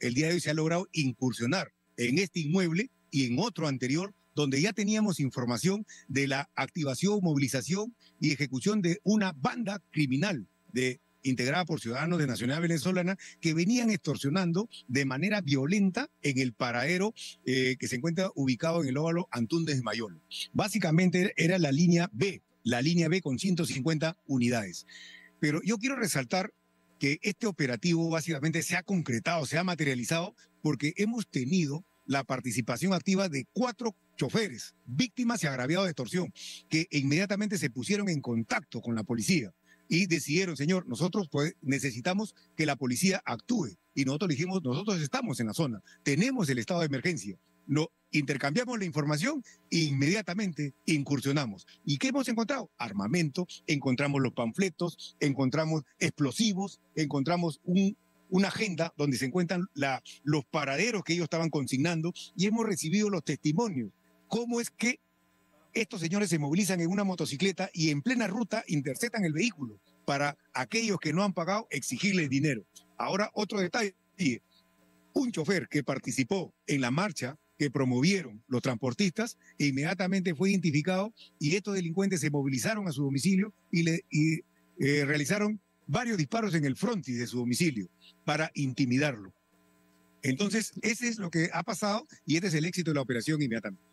el día de hoy se ha logrado incursionar en este inmueble y en otro anterior donde ya teníamos información de la activación, movilización y ejecución de una banda criminal de integrada por ciudadanos de nacionalidad venezolana que venían extorsionando de manera violenta en el paradero eh, que se encuentra ubicado en el óvalo Antúndez de Mayolo. Básicamente era la línea B, la línea B con 150 unidades. Pero yo quiero resaltar que este operativo básicamente se ha concretado, se ha materializado porque hemos tenido la participación activa de cuatro choferes, víctimas y agraviados de extorsión, que inmediatamente se pusieron en contacto con la policía y decidieron, señor, nosotros pues, necesitamos que la policía actúe. Y nosotros dijimos, nosotros estamos en la zona, tenemos el estado de emergencia. No, intercambiamos la información e inmediatamente incursionamos. ¿Y qué hemos encontrado? Armamento, encontramos los panfletos, encontramos explosivos, encontramos un, una agenda donde se encuentran los paraderos que ellos estaban consignando y hemos recibido los testimonios. ¿Cómo es que estos señores se movilizan en una motocicleta y en plena ruta interceptan el vehículo para aquellos que no han pagado exigirles dinero. Ahora, otro detalle, un chofer que participó en la marcha que promovieron los transportistas inmediatamente fue identificado y estos delincuentes se movilizaron a su domicilio y, le, eh, realizaron varios disparos en el frontis de su domicilio para intimidarlo. Entonces, ese es lo que ha pasado y este es el éxito de la operación inmediatamente.